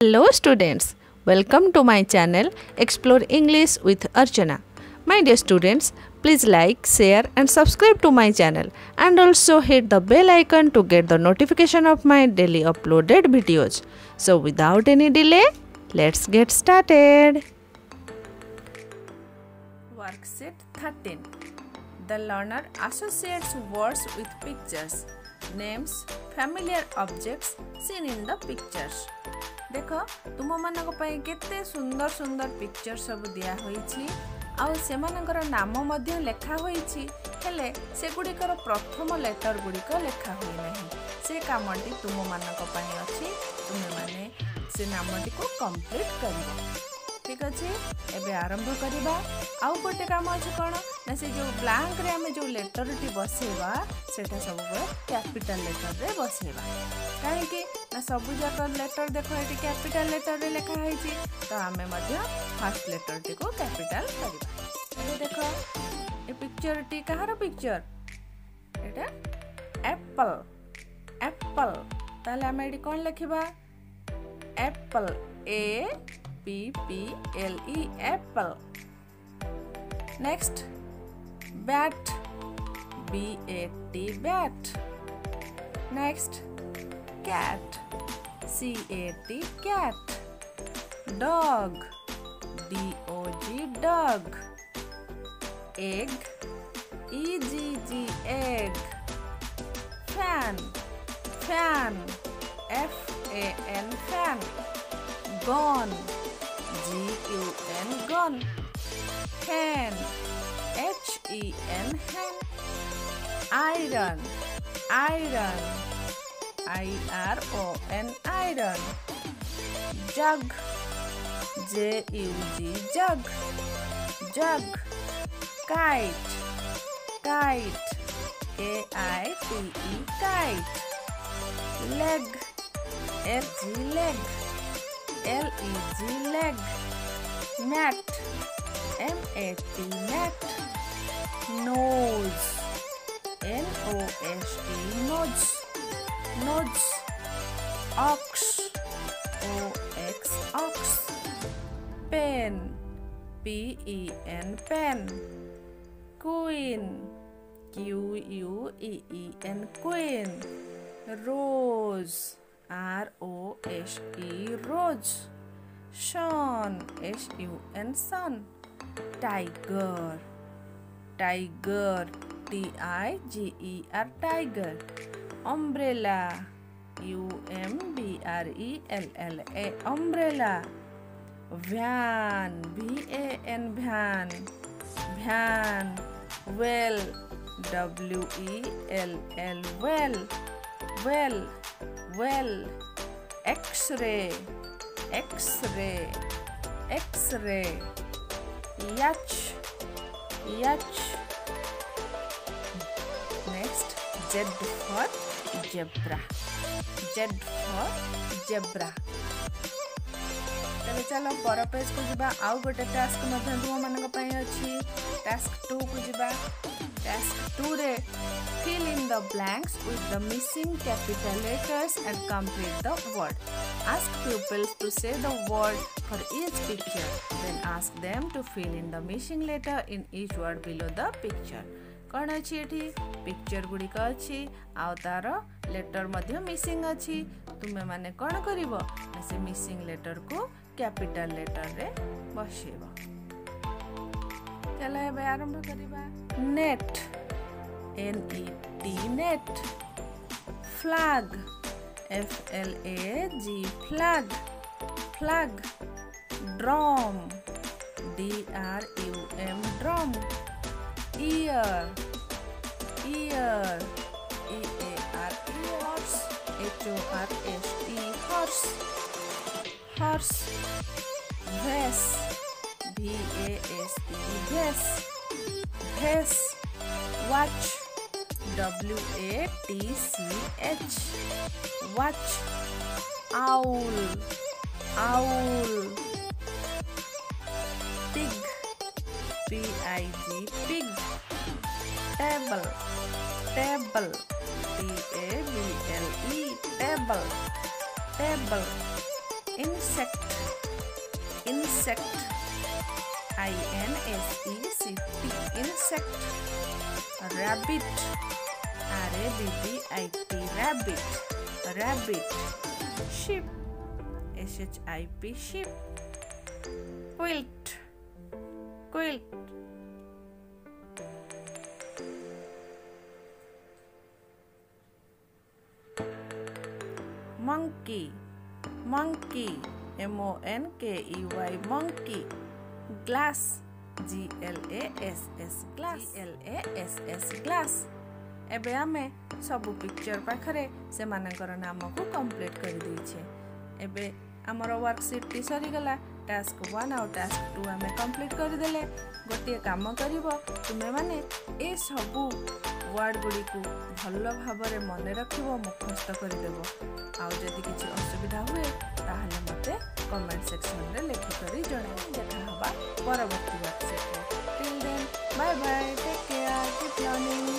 Hello students, welcome to my channel Explore English with Archana. My dear students, please like, share and subscribe to my channel and also hit the bell icon to get the notification of my daily uploaded videos. So without any delay, let's get started. Worksheet 13 The learner associates words with pictures, names, familiar objects seen in the pictures. ଦେଖ ତୁମମାନଙ୍କ ପାଇଁ କେତେ ସୁନ୍ଦର ସୁନ୍ଦର picture ସବୁ ଦିଆହୋଇଛି ଆଉ ସେମାନଙ୍କର ନାମ ମଧ୍ୟ ଲେଖା ହୋଇଛି ହେଲେ ସେଗୁଡ଼ିକର ପ୍ରଥମ ଲେଟର ଗୁଡ଼ିକ ଲେଖା ହୋଇନାହିଁ ସେ କାମଟି ତୁମମାନଙ୍କ ପାଇଁ ଅଛି ତୁମେମାନେ ସେ ନାମଟିକୁ କମ୍ପ୍ଲିଟ୍ କରିବ ଠିକ୍ ଅଛି ଏବେ ଆରମ୍ଭ କରିବା ଆଉ ଗୋଟେ କାମ ଅଛି କ'ଣ ନା ସେ ଯେଉଁ ବ୍ଲାଙ୍କରେ ଆମେ ଯେଉଁ ଲେଟରଟି ବସେଇବା ସେଇଟା ସବୁବେଳେ କ୍ୟାପିଟାଲ ଲେଟରରେ ବସେଇବା କାହିଁକି ନା ସବୁଯାକ ଲେଟର ଦେଖ ଏଠି କ୍ୟାପିଟାଲ ଲେଟରରେ ଲେଖା ହେଇଛି ତ ଆମେ ମଧ୍ୟ ଫାର୍ଷ୍ଟ ଲେଟରଟିକୁ କ୍ୟାପିଟାଲ କରିବା ଏବେ ଦେଖ ଏ ପିକ୍ଚରଟି କାହାର ପିକ୍ଚର ଏଇଟା ଆପଲ୍ ଆପଲ୍ ତାହେଲେ ଆମେ ଏଠି କ'ଣ ଲେଖିବା apple A P P L E apple. Next, bat B A T bat. Next, cat C A T cat. Dog D O G dog. Egg E G G egg. Fan fan F A N fan. Gone G U N gone. Hen H E N hen. Iron iron I R O N iron. Jug. J U G jug. Jug. Kite. Kite. K I T E. Kite. Leg. L G leg. L E G leg. Mat M A T mat nose. N O S E nose nose ox. O X ox. Pen. P E N pen. Queen Q U E E N queen rose. R O S E rose. Sun S U N sun. Tiger. Tiger. T I G E R tiger Umbrella U M B R E L L A umbrella. Van V A N van. Van Well W E L L well well well x-ray x-ray x-ray. Yach yach next z for zebra z for zebra ତେବେ ଚାଲ ପର ପେଜକୁ ଯିବା ଆଉ ଗୋଟେ task ମଧ୍ୟ ତୁମମାନଙ୍କ ପାଇଁ ଅଛି ଟାସ୍କ ଟୁକୁ ଯିବା ଟାସ୍କ ଟୁରେ fill in the blanks with the missing capital letters and complete the word. Ask pupils to say the word for each picture. Then ask them to fill in the missing letter in each word below the picture. କ'ଣ ଅଛି ଏଠି picture ଗୁଡ଼ିକ ଅଛି ଆଉ ତାର letter ମଧ୍ୟ missing ଅଛି ତୁମେମାନେ କ'ଣ କରିବ ନା ସେ ମିସିଂ ଲେଟରକୁ କ୍ୟାପିଟାଲ ଲେଟରରେ ବସେଇବ ଚାଲ ଏବେ ଆରମ୍ଭ କରିବା net N E T net flag F L A G flag flag drum D R U M drum ear. Ear. E A R ears H. O R S E horse horse. Vase V A S E. Vase vase watch. W A T C H. Watch. Owl. Owl. Pig. P I G table. Table. T A B L E. Table. Table. Insect. Insect. I n s e c t. Insect. Rabbit. R a b b i t. Rabbit. Rabbit. Sheep. S h i p. Sheep. Quilt. Quilt monkey monkey m o n k e y monkey glass g l a s s glass g l a s s glass ଏବେ ଆମେ ସବୁ picture ପାଖରେ ସେମାନଙ୍କର ନାମକୁ complete କରିଦେଇଛେ ଏବେ ଆମର ୱାର୍କସିଟ୍ଟି ସରିଗଲା ଟାସ୍କ ୱାନ୍ ଆଉ ଟାସ୍କ ଟୁ ଆମେ କମ୍ପ୍ଲିଟ୍ କରିଦେଲେ ଗୋଟିଏ କାମ କରିବ ତୁମେମାନେ ଏସବୁ ୱାର୍ଡ଼ ଗୁଡ଼ିକୁ ଭଲ ଭାବରେ ମନେ ରଖିବ ମୁଖସ୍ଥ କରିଦେବ ଆଉ ଯଦି କିଛି ଅସୁବିଧା ହୁଏ ତାହେଲେ ମୋତେ କମେଣ୍ଟ ସେକ୍ସନରେ ଲେଖିକରି ଜଣାଇ ଦେଖା ହେବା ପରବର୍ତ୍ତୀ ୱାର୍କସିଟ୍ରେ till then bye bye take care keep